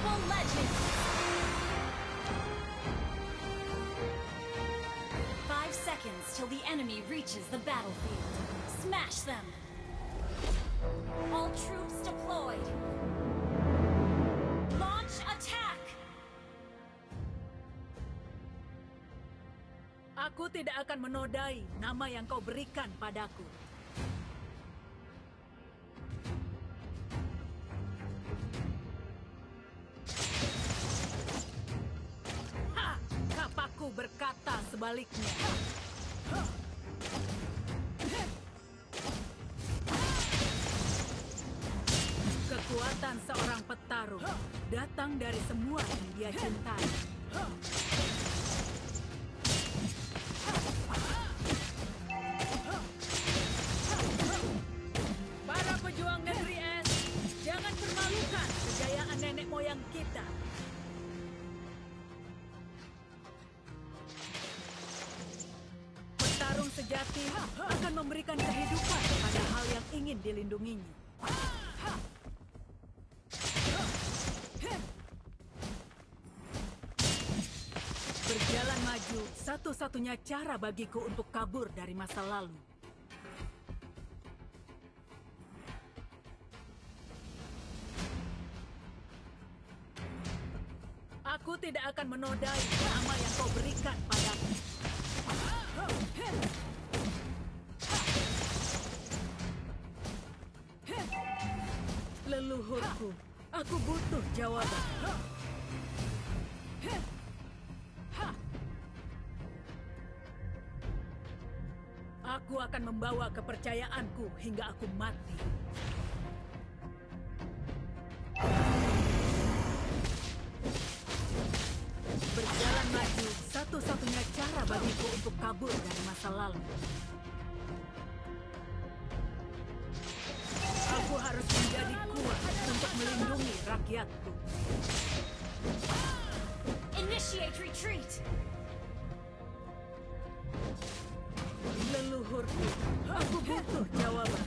Mobile Legends! Five seconds till the enemy reaches the battlefield. Smash them! All troops deployed! Launch attack! Aku tidak akan menodai nama yang kau berikan padaku. Kekuatan seorang petarung datang dari semua yang dia cintai. Para pejuang negeri es, jangan permalukan kejayaan nenek moyang kita. Petarung sejati akan memberikan kehidupan pada hal yang ingin dilindunginya. Berjalan maju, satu-satunya cara bagiku untuk kabur dari masa lalu. Aku tidak akan menodai nama yang kau berikan padaku. Leluhurku, aku butuh jawaban. Membawa kepercayaanku hingga aku mati. Berjalan maju, satu-satunya cara bagiku untuk kabur dari masa lalu. Aku harus menjadi kuat untuk melindungi rakyatku. Initiate retreat! Leluhurku, aku butuh jawaban.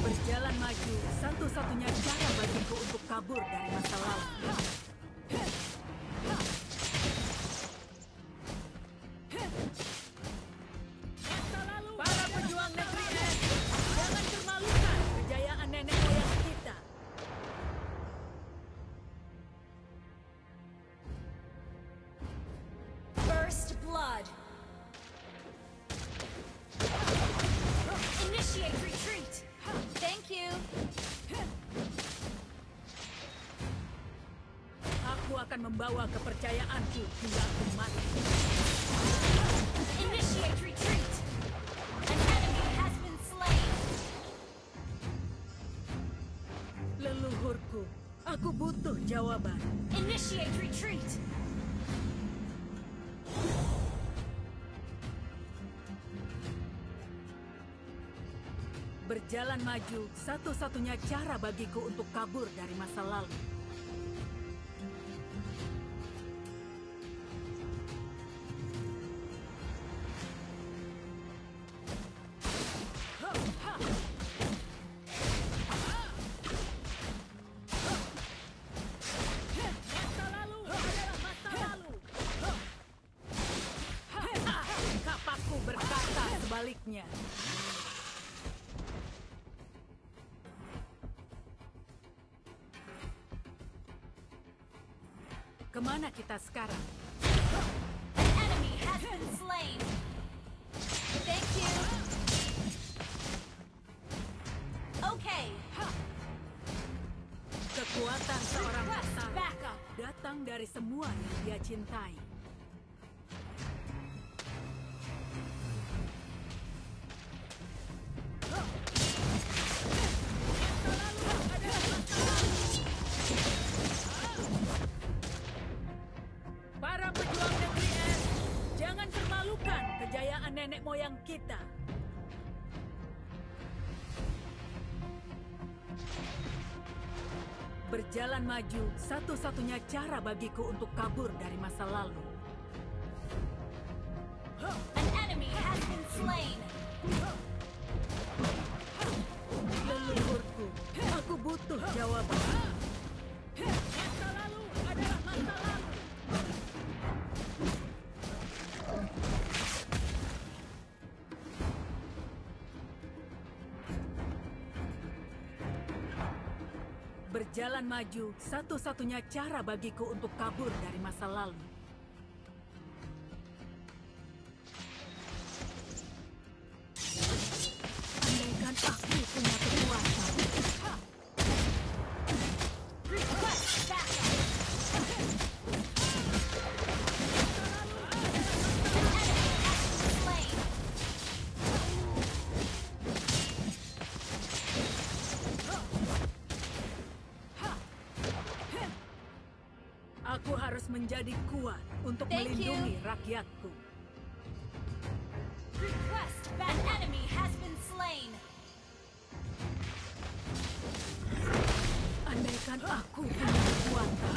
Berjalan maju, satu-satunya cara bagiku untuk kabur dari masa lalu. Membawa kepercayaanku hingga aku mati. Initiate retreat! An enemy has been slain! Leluhurku, aku butuh jawaban. Initiate retreat! Berjalan maju, satu-satunya cara bagiku untuk kabur dari masa lalu. Sebaliknya. Ke mana kita sekarang? An enemy has been slain! Thank you! Okay, Kekuatan seorang backup! datang dari semua yang dia cintai. Berjalan maju, satu-satunya cara bagiku untuk kabur dari masa lalu. An enemy has been slain. Leluhurku, aku butuh jawaban. Masa lalu Berjalan maju, satu-satunya cara bagiku untuk kabur dari masa lalu. Andaikan aku punya kekuatan. Aku harus menjadi kuat untuk Thank you. melindungi rakyatku. Request. An enemy has been slain. Andaikan aku punya kekuatan.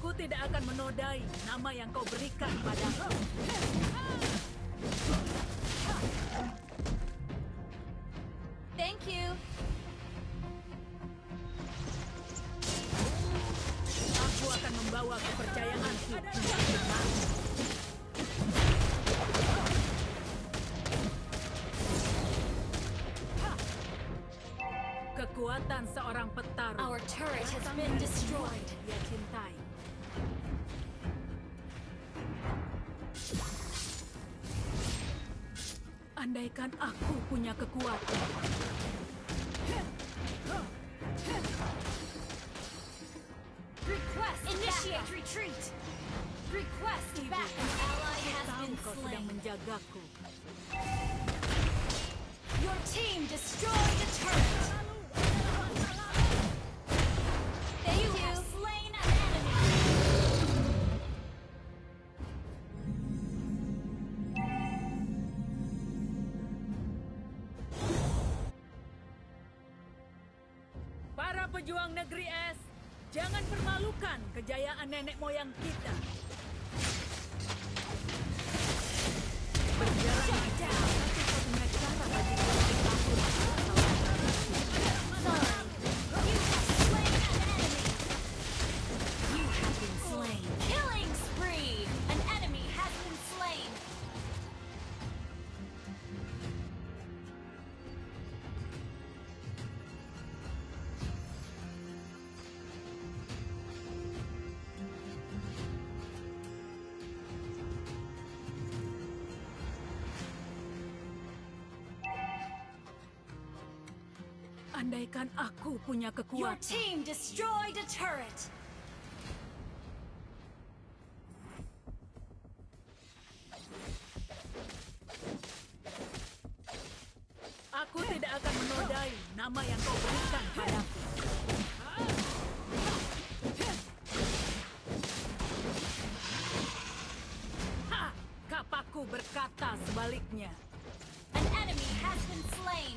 Aku tidak akan menodai nama yang kau berikan padaku. Thank you. Aku akan membawa kepercayaanku akhir Kekuatan seorang petarung. Our turret has been destroyed. Dia cintai. Andaikan aku punya kekuatan. Request initiate retreat. Request back. Ally has been kau sedang slain. menjagaku. Your team destroyed pejuang negeri es, jangan permalukan kejayaan nenek moyang kita. Andaikan aku punya Your kekuatan. team destroyed a turret. Aku tidak akan menodai nama yang kau berikan padaku. Ha! Kapakku berkata sebaliknya. An enemy has been slain.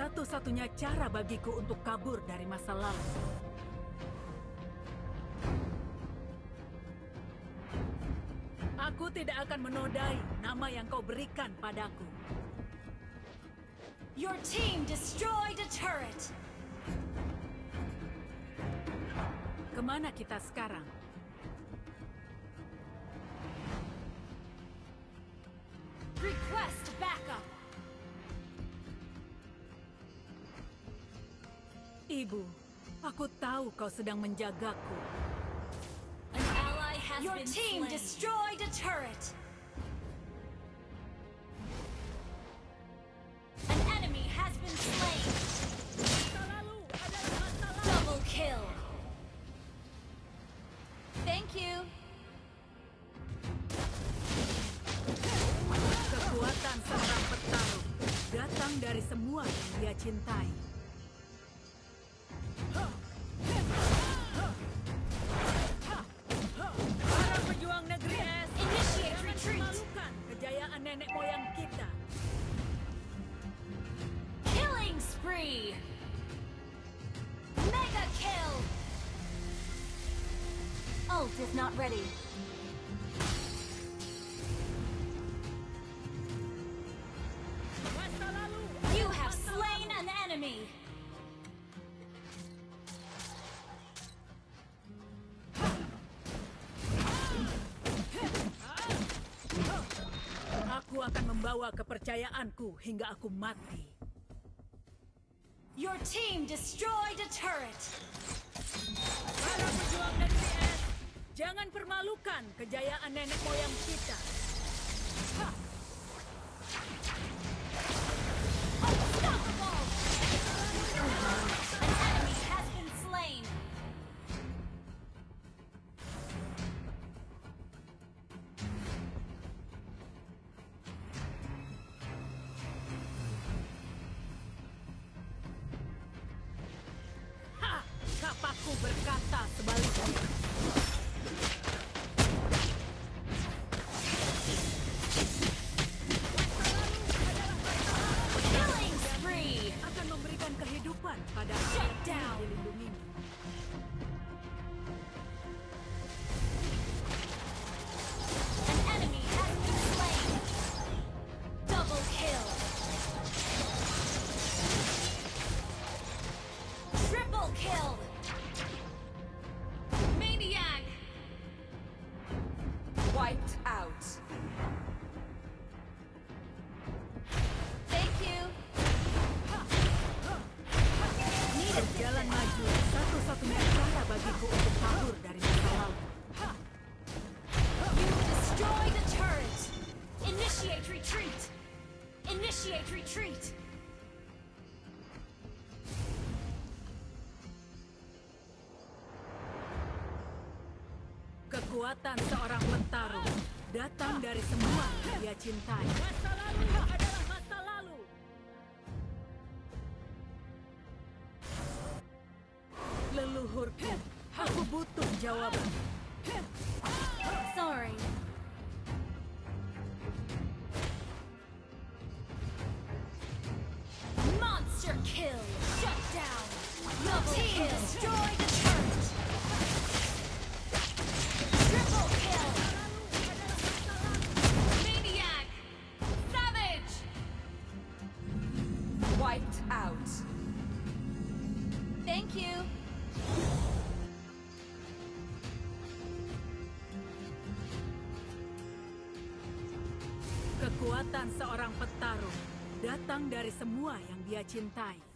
satu-satunya cara bagiku untuk kabur dari masa lalu. Aku tidak akan menodai nama yang kau berikan padaku. Your team destroyed a turret. Ke mana kita sekarang? Request backup. Ibu, aku tahu kau sedang menjagaku. An ally has Your been team slain. destroyed a turret. An enemy has been slain. Double kill. Thank you. Kekuatan seorang petarung datang dari semua yang dia cintai. Not ready. You have slain an enemy. Aku akan membawa kepercayaanku hingga aku mati. Your team destroyed a turret. Para pejuang es, jangan permalukan kejayaan nenek moyang kita. Shut down! Kekuatan seorang petarung datang dari semua yang dia cintai. Masa lalu adalah masa lalu. Leluhurku, aku butuh jawaban. Sorry. Wiped out. Thank you. Kekuatan seorang petarung datang dari semua yang dia cintai.